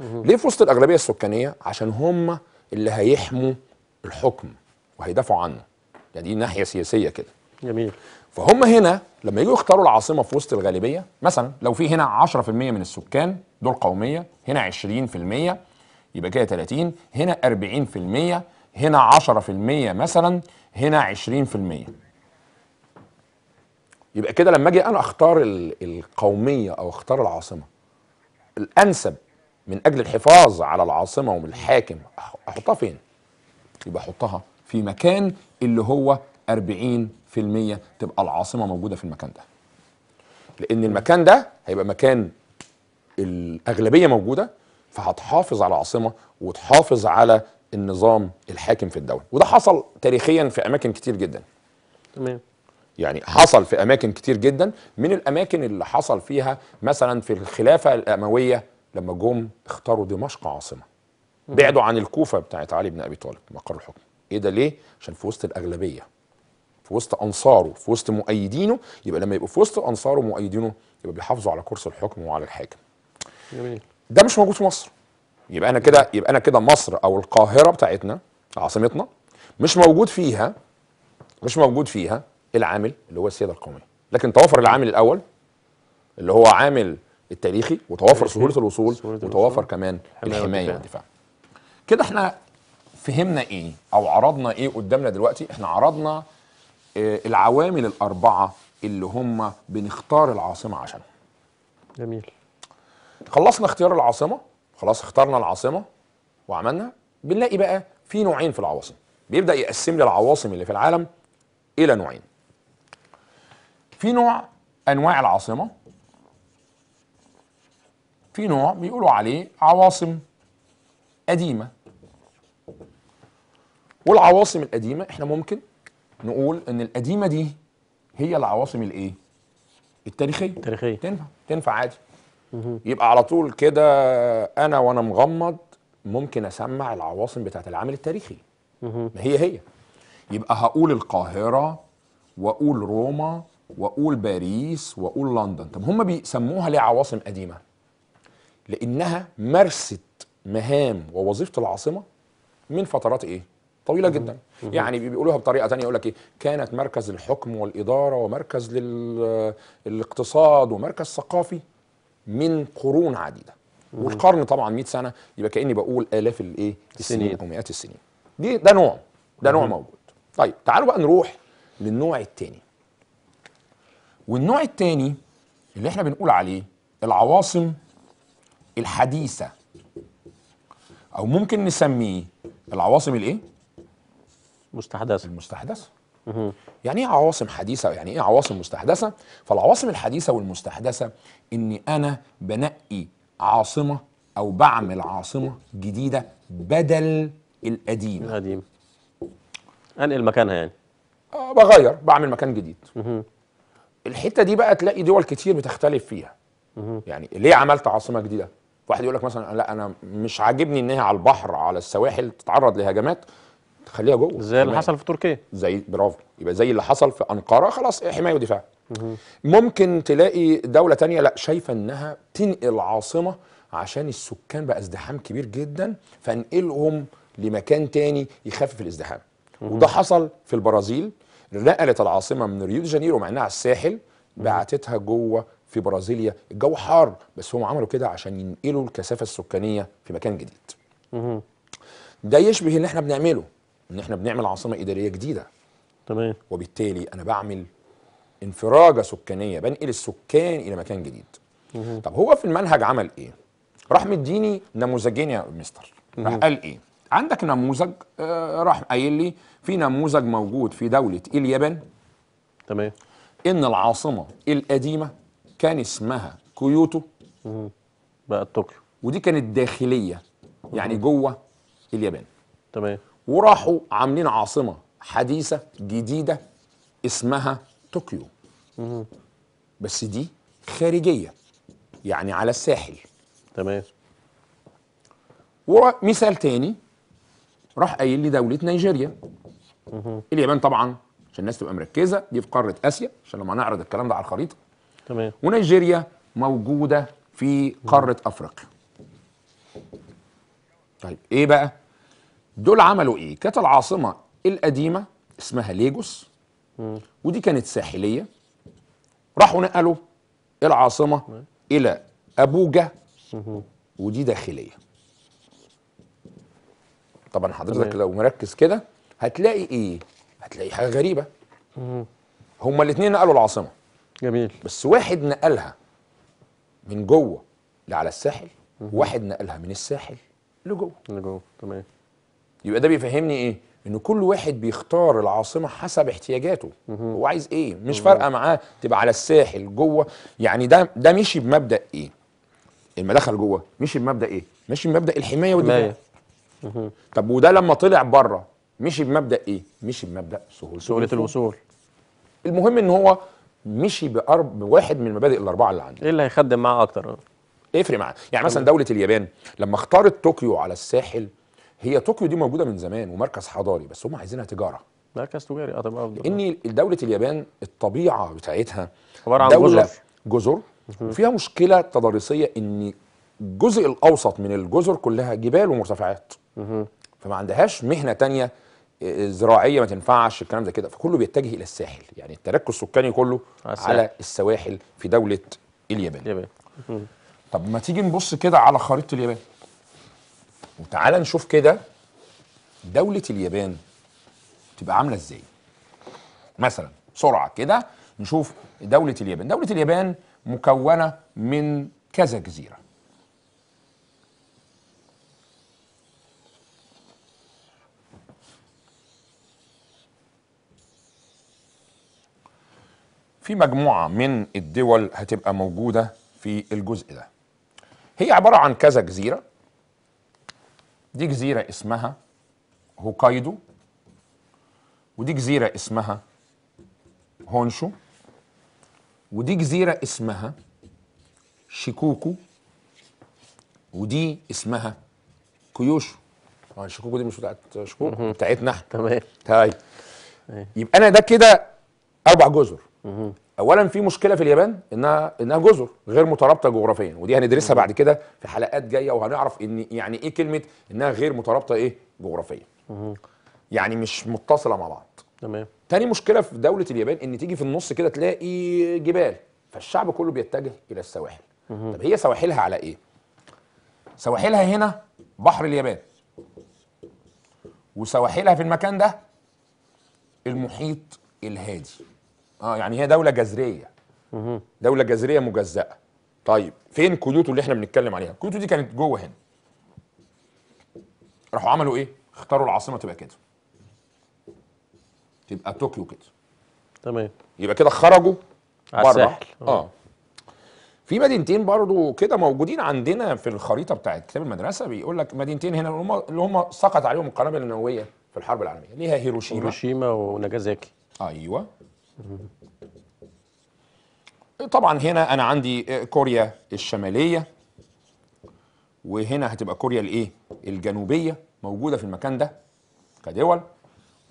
ليه في وسط الأغلبية السكانية؟ عشان هم اللي هيحموا الحكم وهيدافعوا عنه. يعني دي ناحية سياسية كده. جميل فهم هنا لما يجوا يختاروا العاصمة في وسط الغالبية مثلا لو في هنا 10% من السكان دول قومية هنا 20% يبقى كده 30 هنا 40% هنا 10% مثلا هنا 20% يبقى كده لما أجي أنا أختار ال- القومية أو أختار العاصمة الأنسب من أجل الحفاظ على العاصمة والحاكم أح- أحطها فين؟ يبقى أحطها في مكان اللي هو 40% تبقى العاصمة موجودة في المكان ده. لأن المكان ده هيبقى مكان الأغلبية موجودة فهتحافظ على العاصمة وتحافظ على النظام الحاكم في الدولة. وده حصل تاريخيا في أماكن كتير جدا. تمام. يعني حصل في أماكن كتير جدا. من الأماكن اللي حصل فيها مثلا في الخلافة الأموية لما جم اختاروا دمشق عاصمة. بعدوا عن الكوفة بتاعت علي بن أبي طالب مقر الحكم. إيه ده ليه؟ عشان في وسط الأغلبية. في وسط أنصاره في وسط مؤيدينه يبقى لما يبقوا في وسط أنصاره ومؤيدينه يبقى بيحافظوا على كرسي الحكم وعلى الحاكم. جميل. ده مش موجود في مصر. يبقى أنا كده يبقى أنا كده مصر أو القاهرة بتاعتنا عاصمتنا مش موجود فيها مش موجود فيها العامل اللي هو السيادة القومية. لكن توافر العامل الأول اللي هو عامل التاريخي وتوافر سهولة الوصول وتوافر كمان الحماية والدفاع. كده إحنا فهمنا إيه أو عرضنا إيه قدامنا دلوقتي؟ إحنا عرضنا العوامل الأربعة اللي هم بنختار العاصمة عشانهم. جميل. خلصنا اختيار العاصمة. خلاص اخترنا العاصمة وعملنا. بنلاقي بقى في نوعين في العواصم. بيبدأ يقسم لي العواصم اللي في العالم إلى نوعين. في نوع أنواع العاصمة. في نوع بيقولوا عليه عواصم قديمة. والعواصم القديمة إحنا ممكن نقول إن القديمة دي هي العواصم الإيه؟ التاريخية. تاريخية تنفع تنفع عادي. يبقى على طول كده أنا وأنا مغمض ممكن أسمع العواصم بتاعت العامل التاريخي. ما هي هي. يبقى هقول القاهرة وأقول روما وأقول باريس وأقول لندن. طب هم بيسموها ليه عواصم قديمة؟ لأنها مارست مهام ووظيفة العاصمة من فترات إيه؟ طويلة جدا. يعني بيقولوها بطريقة تانية يقول لك إيه؟ كانت مركز الحكم والإدارة ومركز للاقتصاد ومركز ثقافي من قرون عديدة. والقرن طبعا 100 سنة يبقى كأني بقول آلاف الايه السنين سنين. أو مئات السنين. دي ده نوع. ده نوع موجود. طيب تعالوا بقى نروح للنوع الثاني والنوع الثاني اللي إحنا بنقول عليه العواصم الحديثة أو ممكن نسميه العواصم الإيه؟ مستحدثة. المستحدثة. يعني إيه عواصم حديثة؟ يعني إيه عواصم مستحدثة؟ فالعواصم الحديثة والمستحدثة إني أنا بنقي عاصمة أو بعمل عاصمة جديدة بدل القديمة. القديم أنقل مكانها يعني. آه بغير بعمل مكان جديد. الحتة دي بقى تلاقي دول كتير بتختلف فيها. يعني ليه عملت عاصمة جديدة؟ واحد يقول لك مثلا لا أنا مش عاجبني إن هي على البحر على السواحل تتعرض لهجمات. تخليها جوه. زي اللي. حصل في تركيا. زي برافو. يبقى زي اللي حصل في أنقرة خلاص حمايه ودفاع ممكن تلاقي دولة تانية لا شايفة إنها تنقل عاصمة عشان السكان بقى ازدحام كبير جدا فانقلهم لمكان تاني يخفف الازدحام. وده حصل في البرازيل. نقلت العاصمة من ريو دي جانيرو مع إنها على الساحل بعتتها جوه في برازيليا. الجو حار بس هم عملوا كده عشان ينقلوا الكثافة السكانية في مكان جديد. ده يشبه اللي إحنا بنعمله. إن إحنا بنعمل عاصمة إدارية جديدة. تمام. وبالتالي أنا بعمل انفراجة سكانية بنقل السكان إلى مكان جديد. طب هو في المنهج عمل إيه؟ راح مديني نموذجين يا مستر. راح قال إيه؟ عندك نموذج؟ آه راح قايل لي في نموذج موجود في دولة اليابان تمام. إن العاصمة القديمة كان اسمها كيوتو. بقى طوكيو. ودي كانت داخلية يعني جوه اليابان تمام. وراحوا عاملين عاصمة حديثة جديدة اسمها طوكيو. بس دي خارجية يعني على الساحل. تمام. ومثال تاني راح قايل لي دولة نيجيريا. اليابان طبعا عشان الناس تبقى مركزة دي في قارة آسيا عشان لما نعرض الكلام ده على الخريطة. تمام. ونيجيريا موجودة في قارة أفريقيا. طيب إيه بقى؟ دول عملوا إيه؟ كانت العاصمة القديمة اسمها ليجوس ودي كانت ساحلية. راحوا نقلوا العاصمة إلى أبوجا ودي داخلية. طبعا حضرتك. لو مركز كده هتلاقي إيه؟ هتلاقي حاجة غريبة. هما الاثنين نقلوا العاصمة. جميل. بس واحد نقلها من جوه لعلى الساحل وواحد نقلها من الساحل لجوه. اللي جوه تمام. يبقى ده بيفهمني إيه؟ إن كل واحد بيختار العاصمة حسب احتياجاته. هو عايز إيه؟ مش فارقة معاه تبقى على الساحل جوه. يعني ده ده مشي بمبدأ إيه؟ لما دخل جوه. مشي بمبدأ إيه؟ مشي بمبدأ الحماية والدفاع. طب وده لما طلع بره مشي بمبدأ إيه؟ مشي بمبدأ سهولة. سهولة الوصول. المهم إن هو مشي بأرب بواحد من المبادئ الأربعة اللي عنده إيه اللي هيخدم معاه أكتر؟ يفرق معاه. يعني مثلا دولة اليابان لما اختارت طوكيو على الساحل هي طوكيو دي موجودة من زمان ومركز حضاري بس هم عايزينها تجارة. مركز تجاري آه تبقى أفضل. إن دولة اليابان الطبيعة بتاعتها عبارة عن دولة جزر. جزر وفيها مشكلة تضاريسية إن الجزء الأوسط من الجزر كلها جبال ومرتفعات. فما عندهاش مهنة تانية آه، زراعية ما تنفعش الكلام ده كده. فكله بيتجه إلى الساحل يعني التركز السكاني كله على الساحل. على السواحل في دولة اليابان. اليابان. طب ما تيجي نبص كده على خريطة اليابان. وتعالى نشوف كده دولة اليابان تبقى عاملة إزاي. مثلا بسرعة كده نشوف دولة اليابان. دولة اليابان مكونة من كذا جزيرة. في مجموعة من الدول هتبقى موجودة في الجزء ده. هي عبارة عن كذا جزيرة. دي جزيرة اسمها هوكايدو ودي جزيرة اسمها هونشو ودي جزيرة اسمها شيكوكو ودي اسمها كيوشو. آه شيكوكو دي مش بتاعت شيكوكو؟ بتاعتنا. تمام. طيب. يبقى أنا ده كده أربع جزر. اولا في مشكلة في اليابان إنها إنها جزر غير مترابطة جغرافيا ودي هندرسها بعد كده في حلقات جاية وهنعرف إن يعني إيه كلمة إنها غير مترابطة إيه؟ جغرافيا. يعني مش متصلة مع بعض. تمام. تاني مشكلة في دولة اليابان إن تيجي في النص كده تلاقي جبال فالشعب كله بيتجه إلى السواحل. طب هي سواحلها على إيه؟ سواحلها هنا بحر اليابان. وسواحلها في المكان ده المحيط الهادي. آه يعني هي دولة جزريه دولة جزريه مجزأة. طيب فين كيوتو اللي إحنا بنتكلم عليها؟ كيوتو دي كانت جوه هنا. راحوا عملوا إيه؟ اختاروا العاصمة تبقى كده. تبقى طوكيو كده. تمام. يبقى كده خرجوا بره. آه. في مدينتين برضو كده موجودين عندنا في الخريطة بتاعت كتاب المدرسة. بيقول لك مدينتين هنا اللي هم اللي هم سقط عليهم القنابل النووية في الحرب العالمية ليها هيروشيما. هيروشيما وناجازاكي. أيوه. طبعا هنا أنا عندي كوريا الشمالية وهنا هتبقى كوريا الإيه؟ الجنوبية موجودة في المكان ده كدول.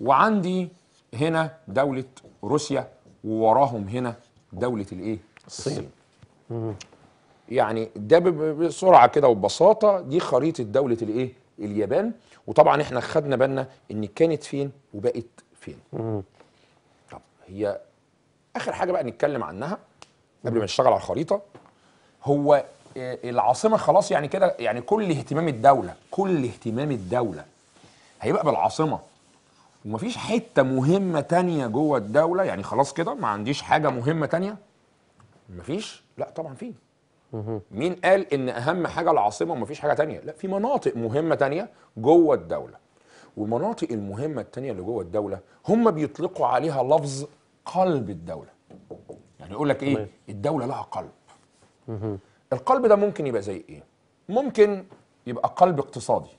وعندي هنا دولة روسيا ووراهم هنا دولة الإيه؟ الصين. يعني ده بسرعة كده وببساطة دي خريطة دولة الإيه؟ اليابان. وطبعا إحنا خدنا بالنا إن كانت فين وبقت فين. هي آخر حاجة بقى نتكلم عنها قبل ما نشتغل على الخريطة. هو آه، العاصمة خلاص يعني كده يعني كل اهتمام الدولة كل اهتمام الدولة هيبقى بالعاصمة. ومفيش حتة مهمة تانية جوه الدولة يعني خلاص كده ما عنديش حاجة مهمة تانية؟ مفيش؟ لا طبعا في. مين قال إن أهم حاجة العاصمة ومفيش حاجة تانية؟ لا في مناطق مهمة تانية جوه الدولة. والمناطق المهمة التانية اللي جوه الدولة هم بيطلقوا عليها لفظ قلب الدولة. يعني يقول لك إيه. الدولة لها قلب. القلب ده ممكن يبقى زي إيه؟ ممكن يبقى قلب اقتصادي.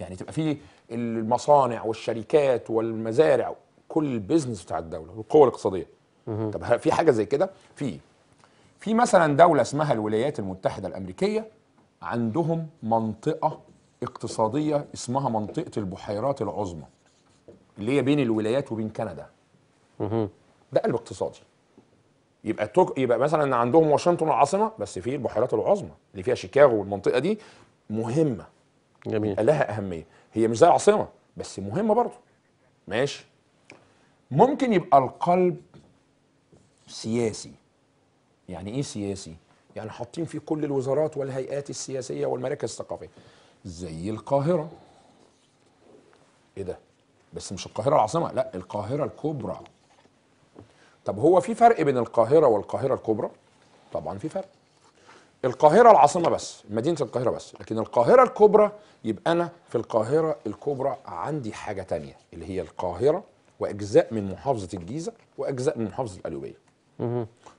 يعني تبقى فيه المصانع والشركات والمزارع كل البيزنس بتاع الدولة والقوة الاقتصادية. طب في حاجة زي كده؟ في. في مثلا دولة اسمها الولايات المتحدة الأمريكية عندهم منطقة اقتصادية اسمها منطقة البحيرات العظمى اللي هي بين الولايات وبين كندا. ده قلب اقتصادي. يبقى توك يبقى مثلا عندهم واشنطن العاصمة بس في البحيرات العظمى اللي فيها شيكاغو والمنطقة دي مهمة. جميل. لها أهمية. هي مش زي العاصمة بس مهمة برضه. ماشي. ممكن يبقى القلب سياسي. يعني إيه سياسي؟ يعني حاطين فيه كل الوزارات والهيئات السياسية والمراكز الثقافية. زي القاهرة. إيه ده؟ بس مش القاهرة العاصمة لا القاهرة الكبرى. طب هو في فرق بين القاهرة والقاهرة الكبرى؟ طبعا في فرق. القاهرة العاصمة بس مدينة القاهرة بس لكن القاهرة الكبرى يبقى أنا في القاهرة الكبرى عندي حاجة تانية اللي هي القاهرة وأجزاء من محافظة الجيزة وأجزاء من محافظة القليوبيه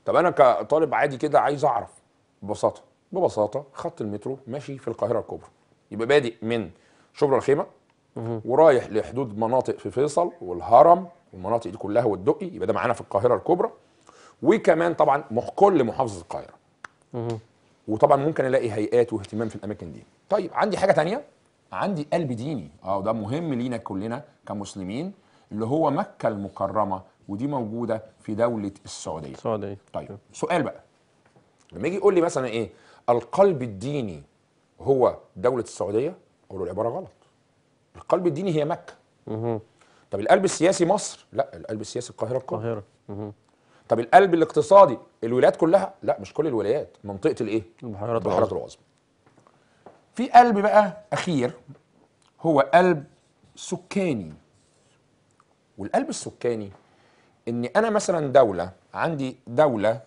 طب أنا كطالب عادي كده عايز أعرف ببساطة ببساطة خط المترو ماشي في القاهرة الكبرى. يبقى بادئ من شبرا الخيمة ورايح لحدود مناطق في فيصل والهرم والمناطق دي كلها والدقي يبقى ده معانا في القاهرة الكبرى. وكمان طبعا كل محافظة القاهرة. وطبعا ممكن الاقي هيئات واهتمام في الأماكن دي. طيب عندي حاجة تانية؟ عندي قلب ديني. آه ده مهم لينا كلنا كمسلمين اللي هو مكة المكرمة ودي موجودة في دولة السعودية. سعودية طيب سؤال بقى. لما يجي يقول لي مثلا إيه القلب الديني هو دولة السعودية؟ أقول له العبارة غلط. القلب الديني هي مكة. طب القلب السياسي مصر؟ لا القلب السياسي القاهرة مهم. طب القلب الاقتصادي الولايات كلها؟ لا مش كل الولايات. منطقة الإيه؟ البحيرات البحيرات. العظمى في قلب بقى أخير هو قلب سكاني. والقلب السكاني إن أنا مثلا دولة عندي دولة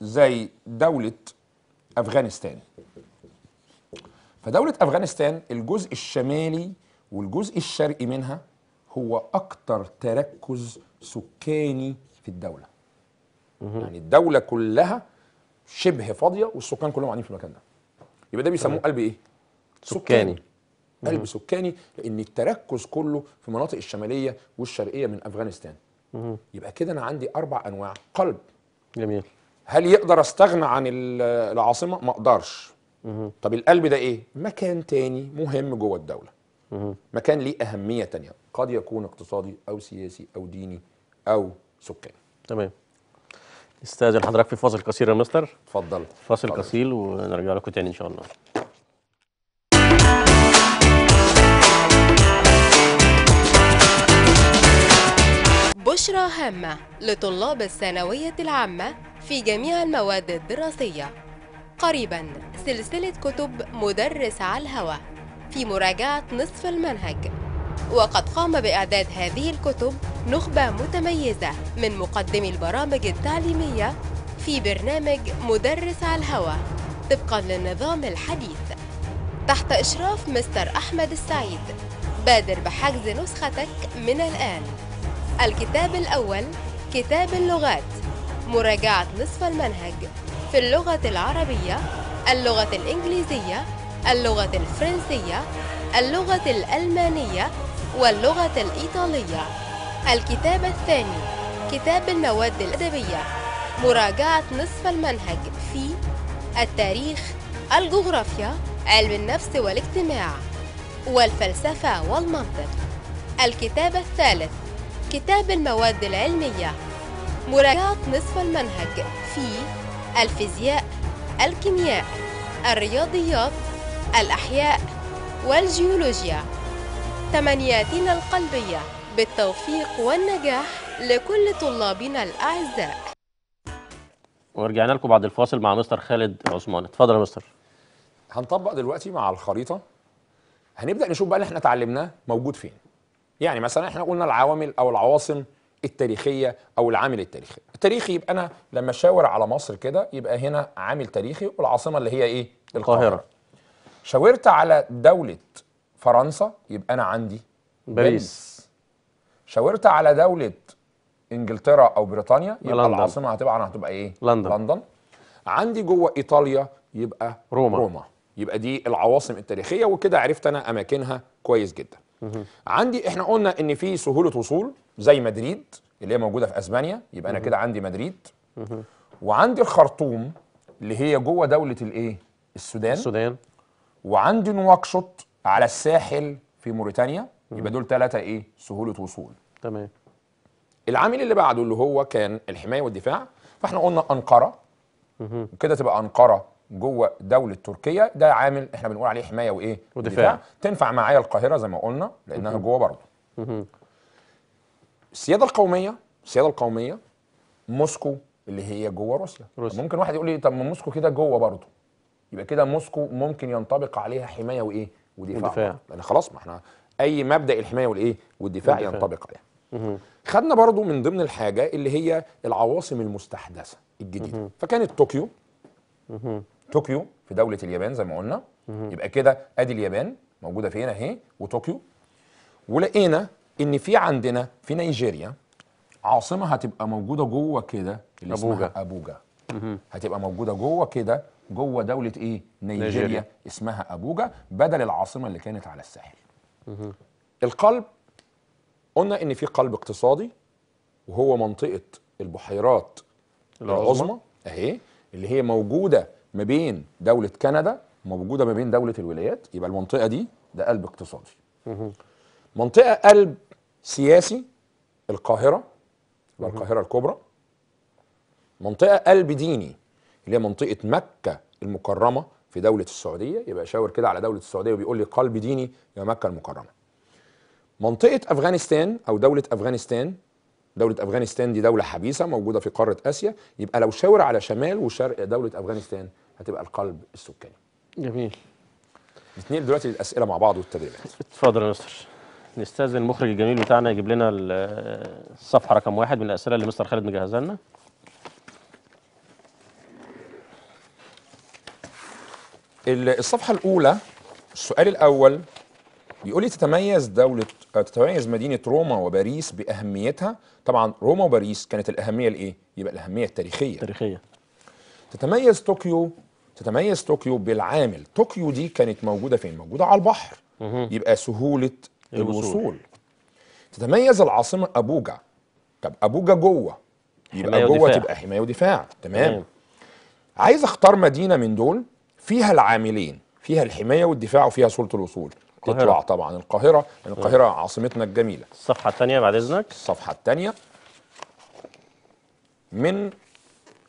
زي دولة أفغانستان. فدولة أفغانستان الجزء الشمالي والجزء الشرقي منها هو أكتر تركز سكاني في الدولة. يعني الدولة كلها شبه فاضية والسكان كلهم قاعدين في المكان ده. يبقى ده بيسموه قلب إيه؟ سكاني. قلب سكاني لأن التركز كله في المناطق الشمالية والشرقية من أفغانستان. يبقى كده أنا عندي أربع أنواع. قلب. جميل. هل يقدر أستغنى عن ال- العاصمة؟ ما أقدرش. طب القلب ده إيه؟ مكان تاني مهم جوه الدولة. مكان ليه أهمية تانية. قد يكون اقتصادي أو سياسي أو ديني أو سكاني. تمام. استاذن حضرتك في فاصل قصير يا مستر. اتفضل. فاصل. قصير ونرجع لكم تاني إن شاء الله. بشرى هامة لطلاب الثانوية العامة في جميع المواد الدراسية. قريبا سلسلة كتب مدرس على الهوى في مراجعة نصف المنهج. وقد قام بإعداد هذه الكتب نخبة متميزة من مقدمي البرامج التعليمية في برنامج مدرس على الهوى طبقا للنظام الحديث. تحت إشراف مستر أحمد السعيد بادر بحجز نسختك من الآن. الكتاب الأول كتاب اللغات مراجعة نصف المنهج في اللغة العربية اللغة الإنجليزية اللغة الفرنسية اللغة الألمانية واللغة الإيطالية. الكتاب الثاني كتاب المواد الأدبية مراجعة نصف المنهج في التاريخ الجغرافيا علم النفس والاجتماع والفلسفة والمنطق. الكتاب الثالث كتاب المواد العلمية مراجعة نصف المنهج في الفيزياء الكيمياء الرياضيات الأحياء والجيولوجيا. تمنياتنا القلبية بالتوفيق والنجاح لكل طلابنا الأعزاء. ورجعنا لكم بعد الفاصل مع مستر خالد عثمان. اتفضل يا مستر. هنطبق دلوقتي مع الخريطة. هنبدأ نشوف بقى اللي إحنا اتعلمناه موجود فين. يعني مثلا إحنا قلنا العوامل أو العواصم التاريخية أو العامل التاريخي. التاريخي يبقى أنا لما اشاور على مصر كده يبقى هنا عامل تاريخي والعاصمة اللي هي إيه؟ القاهرة. شاورت على دولة فرنسا يبقى أنا عندي باريس. شاورت على دولة إنجلترا أو بريطانيا يبقى لندن. العاصمة هتبقى هتبقى إيه؟ لندن. لندن. عندي جوه إيطاليا يبقى روما. روما. يبقى دي العواصم التاريخية وكده عرفت أنا أماكنها كويس جدا. عندي إحنا قلنا إن في سهولة وصول زي مدريد اللي هي موجودة في أسبانيا يبقى أنا كده عندي مدريد. وعندي الخرطوم اللي هي جوه دولة الإيه؟ السودان. السودان. وعندي نواكشوط على الساحل في موريتانيا. يبقى دول ثلاثة إيه؟ سهولة وصول. تمام. العامل اللي بعده اللي هو كان الحماية والدفاع فإحنا قلنا أنقرة. وكده تبقى أنقرة جوه دولة تركيا. ده عامل إحنا بنقول عليه حماية وإيه؟ ودفاع. تنفع معايا القاهرة زي ما قلنا لأنها جوه برضه. السيادة القومية السيادة القومية موسكو اللي هي جوه روسيا. روسيا. ممكن واحد يقول لي طب ما موسكو كده جوه برضه. يبقى كده موسكو ممكن ينطبق عليها حماية وإيه؟ ودفاع ودفاع. لأن خلاص ما إحنا أي مبدأ الحماية والإيه؟ والدفاع والدفاع. ينطبق عليها. خدنا برضو من ضمن الحاجة اللي هي العواصم المستحدثة الجديدة. فكانت طوكيو. طوكيو في دولة اليابان زي ما قلنا. يبقى كده أدي اليابان موجودة في هنا أهي؟ وطوكيو. ولقينا إن في عندنا في نيجيريا عاصمة هتبقى موجودة جوه كده اللي أبوجا. اسمها ابوجا هتبقى موجودة جوه كده جوه دولة إيه؟ نيجيريا, نيجيريا. اسمها أبوجا بدل العاصمة اللي كانت على الساحل. القلب قلنا إن في قلب اقتصادي وهو منطقة البحيرات العظمى. أهي اللي هي موجودة ما بين دولة كندا موجودة ما بين دولة الولايات. يبقى المنطقة دي ده قلب اقتصادي. منطقة قلب سياسي القاهرة القاهرة الكبرى. منطقة قلب ديني اللي هي منطقة مكة المكرمة في دولة السعودية. يبقى شاور كده على دولة السعودية وبيقول لي قلب ديني يبقى مكة المكرمة. منطقة أفغانستان أو دولة أفغانستان دولة أفغانستان دي دولة حبيسة موجودة في قارة آسيا. يبقى لو شاور على شمال وشرق دولة أفغانستان هتبقى القلب السكاني. جميل. نتنقل دلوقتي للأسئلة مع بعض والتدريبات. اتفضل يا مستر نستاذن المخرج الجميل بتاعنا يجيب لنا ال- الصفحة رقم واحد من الأسئلة اللي مستر خالد مجهزها لنا ال- الصفحة الأولى السؤال الأول بيقول لي تتميز دولة آه، تتميز مدينة روما وباريس بأهميتها. طبعا روما وباريس كانت الأهمية الإيه؟ يبقى الأهمية التاريخية. تاريخية. تتميز طوكيو تتميز طوكيو بالعامل. طوكيو دي كانت موجودة فين؟ موجودة على البحر. يبقى سهولة الوصول. الوصول. تتميز العاصمة أبوجا. طب أبوجا جوه. يبقى جوه ودفاع. تبقى حماية ودفاع. تمام. تمام. عايز أختار مدينة من دول؟ فيها العاملين فيها الحماية والدفاع وفيها سهولة الوصول. القاهرة. تطلع طبعا القاهرة لأن القاهرة عاصمتنا الجميلة. الصفحة الثانية بعد إذنك. الصفحة الثانية من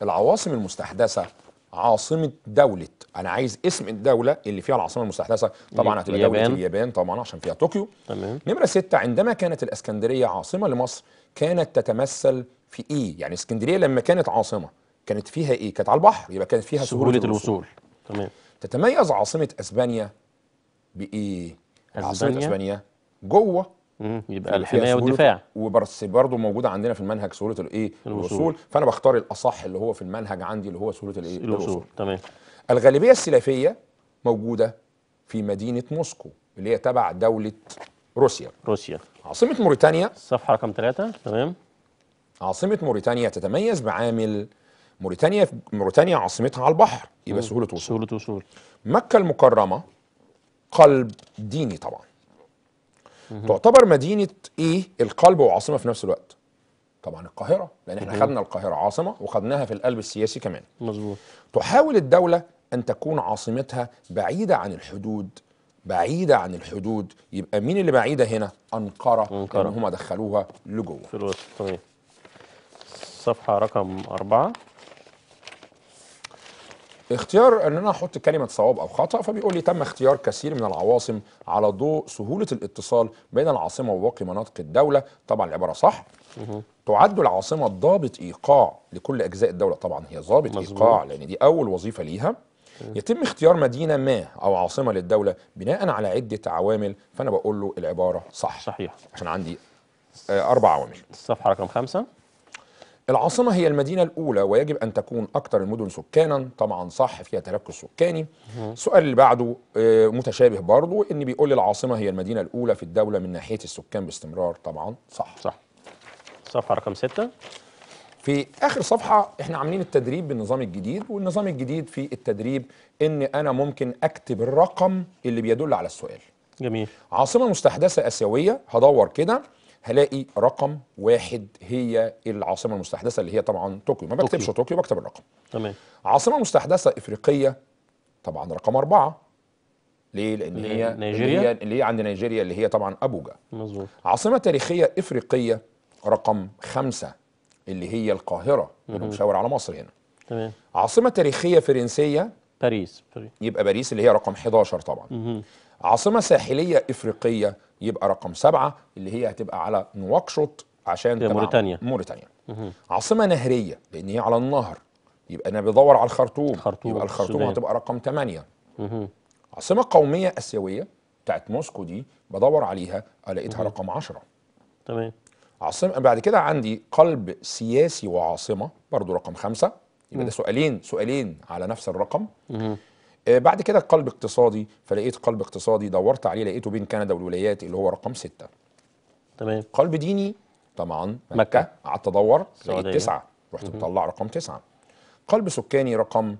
العواصم المستحدثة عاصمة دولة. أنا عايز اسم الدولة اللي فيها العاصمة المستحدثة. طبعا هتبقى دولة اليابان. طبعا عشان فيها طوكيو. تمام. نمرة ستة عندما كانت الإسكندرية عاصمة لمصر كانت تتمثل في إيه؟ يعني إسكندرية لما كانت عاصمة كانت فيها إيه؟ كانت على البحر يبقى كانت فيها سهولة الوصول. تمام. تتميز عاصمة أسبانيا بإيه؟ عاصمة أسبانيا؟ أسبانيا جوه مم. يبقى الحماية والدفاع. وبس برضه موجودة عندنا في المنهج سهولة الايه الوصول. الوصول. فأنا بختار الأصح اللي هو في المنهج عندي اللي هو سهولة الايه الوصول. تمام. الغالبية السلافية موجودة في مدينة موسكو اللي هي تبع دولة روسيا. روسيا. عاصمة موريتانيا؟ الصفحه رقم ثلاثة تمام. عاصمة موريتانيا تتميز بعامل موريتانيا موريتانيا عاصمتها على البحر. يبقى سهولة وصول سهولة وصول مكة المكرمة قلب ديني طبعا. تعتبر مدينة إيه؟ القلب وعاصمة في نفس الوقت. طبعا القاهرة لأن إحنا خدنا القاهرة عاصمة وخدناها في القلب السياسي كمان. مظبوط. تحاول الدولة أن تكون عاصمتها بعيدة عن الحدود بعيدة عن الحدود. يبقى مين اللي بعيدة هنا؟ أنقرة أنقرة. هم دخلوها لجوه. في الوسط تمام. صفحة رقم أربعة. اختيار ان أنا أحط كلمة صواب أو خطأ فبيقول لي تم اختيار كثير من العواصم على ضوء سهولة الاتصال بين العاصمة وباقي مناطق الدولة. طبعا العبارة صح. تعد العاصمة ضابط إيقاع لكل أجزاء الدولة. طبعا هي ضابط. إيقاع لأن دي أول وظيفة ليها. يتم اختيار مدينة ما أو عاصمة للدولة بناء على عدة عوامل فأنا بقول له العبارة صح. صحيح. عشان عندي آه، أربع عوامل. الصفحة رقم خمسة. العاصمة هي المدينة الأولى ويجب أن تكون أكثر المدن سكانا. طبعا صح فيها تركز سكاني. السؤال اللي بعده آه، متشابه برضه إن بيقول العاصمة هي المدينة الأولى في الدولة من ناحية السكان باستمرار. طبعا صح. صح. الصفحه رقم ستة. في آخر صفحة إحنا عاملين التدريب بالنظام الجديد والنظام الجديد في التدريب إن أنا ممكن أكتب الرقم اللي بيدل على السؤال. جميل. عاصمة مستحدثة آسيوية هدور كده. هلاقي رقم واحد هي العاصمة المستحدثة اللي هي طبعا طوكيو. ما بكتبش طوكيو. بكتب الرقم. تمام. عاصمة مستحدثة إفريقية طبعا رقم أربعة. ليه؟ لأن هي نيجيريا؟ اللي هي, عند نيجيريا؟ اللي هي طبعا أبوجا. مظبوط. عاصمة تاريخية إفريقية رقم خمسة اللي هي القاهرة مشاور على مصر هنا. تمام. عاصمة تاريخية فرنسية؟ باريس. باريس. يبقى باريس اللي هي رقم 11 طبعا. مهم. عاصمة ساحلية إفريقية يبقى رقم سبعة اللي هي هتبقى على نواكشوط عشان تبع موريتانيا. موريتانيا. عاصمة نهرية لأن هي على النهر يبقى أنا بدور على الخرطوم. الخرطوم، يبقى الخرطوم السودان. هتبقى رقم 8 مهم. عاصمة قومية آسيوية بتاعت موسكو دي بدور عليها لقيتها رقم 10 تمام. عاصمة بعد كده عندي قلب سياسي وعاصمة برضو رقم خمسة. يبقى ده سؤالين سؤالين على نفس الرقم. بعد كده قلب اقتصادي فلقيت قلب اقتصادي دورت عليه لقيته بين كندا والولايات اللي هو رقم ستة. تمام. قلب ديني طبعا مكة. قعدت أدور لقيت. تسعة. رحت مطلع رقم تسعة. قلب سكاني رقم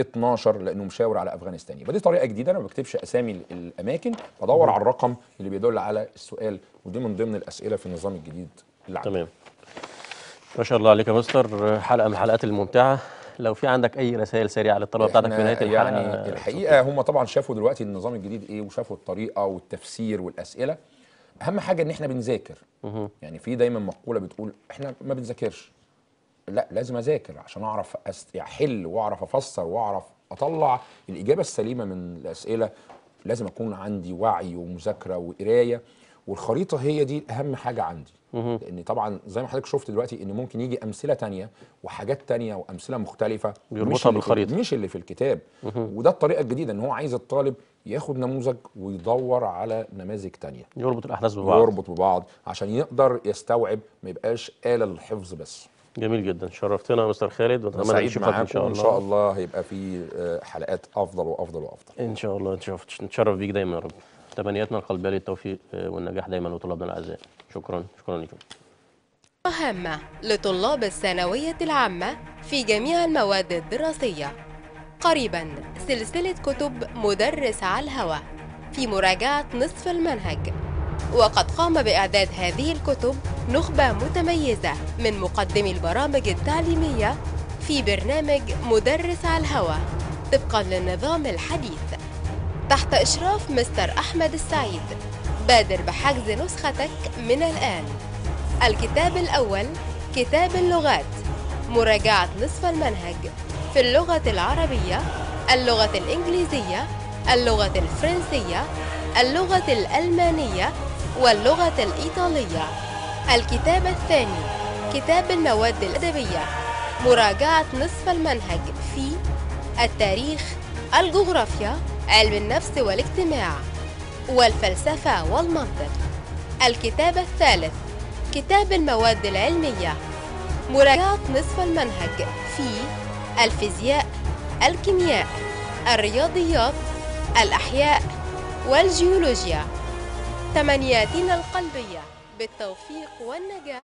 12 لأنه مشاور على أفغانستان. يبقى دي طريقة جديدة أنا ما بكتبش أسامي ال- الأماكن بدور على الرقم اللي بيدل على السؤال ودي من ضمن الأسئلة في النظام الجديد اللي عندنا. تمام. ما شاء الله عليك يا مستر. حلقة من الحلقات الممتعة. لو في عندك أي رسائل سريعة للطلبة بتاعتك في نهاية الحلقة يعني الحقيقة هم طبعا شافوا دلوقتي النظام الجديد إيه وشافوا الطريقة والتفسير والأسئلة. أهم حاجة إن إحنا بنذاكر. يعني في دايما مقولة بتقول إحنا ما بنذاكرش. لا لازم أذاكر عشان أعرف أست... أحل وأعرف أفسر وأعرف أطلع الإجابة السليمة من الأسئلة. لازم أكون عندي وعي ومذاكرة وقراية. والخريطة هي دي أهم حاجة عندي. لأن طبعا زي ما حضرتك شفت دلوقتي إن ممكن يجي أمثلة تانية وحاجات تانية وأمثلة مختلفة بيربطها مش. في مش اللي في الكتاب. وده الطريقة الجديدة إن هو عايز الطالب ياخد نموذج ويدور على نماذج تانية. يربط الأحداث ببعض. ويربط ببعض عشان يقدر يستوعب ما يبقاش آلة للحفظ بس. جميل جدا. شرفتنا يا مستر خالد. واتمنى سعيد نشوفك إن شاء الله. شاء الله هيبقى في آه، حلقات أفضل وأفضل وأفضل. إن شاء الله نشوف نتشرف بيك دايما يا رب. تمنياتنا القلبية للتوفيق آه، والنجاح دايما لطلابنا الأعزاء. شكرا شكرا لكم. هامة لطلاب الثانوية العامة في جميع المواد الدراسية. قريبا سلسلة كتب مدرس على الهوى في مراجعة نصف المنهج. وقد قام بإعداد هذه الكتب نخبة متميزة من مقدمي البرامج التعليمية في برنامج مدرس على الهوى طبقا للنظام الحديث. تحت إشراف مستر أحمد السعيد. بادر بحجز نسختك من الآن. الكتاب الأول كتاب اللغات. مراجعة نصف المنهج في اللغة العربية اللغة الإنجليزية اللغة الفرنسية اللغة الألمانية واللغة الإيطالية. الكتاب الثاني كتاب المواد الأدبية. مراجعة نصف المنهج في التاريخ الجغرافيا علم النفس والاجتماع والفلسفة والمنطق. الكتاب الثالث كتاب المواد العلمية. مراجعة نصف المنهج في الفيزياء الكيمياء الرياضيات الأحياء والجيولوجيا. تمنياتنا القلبية بالتوفيق والنجاح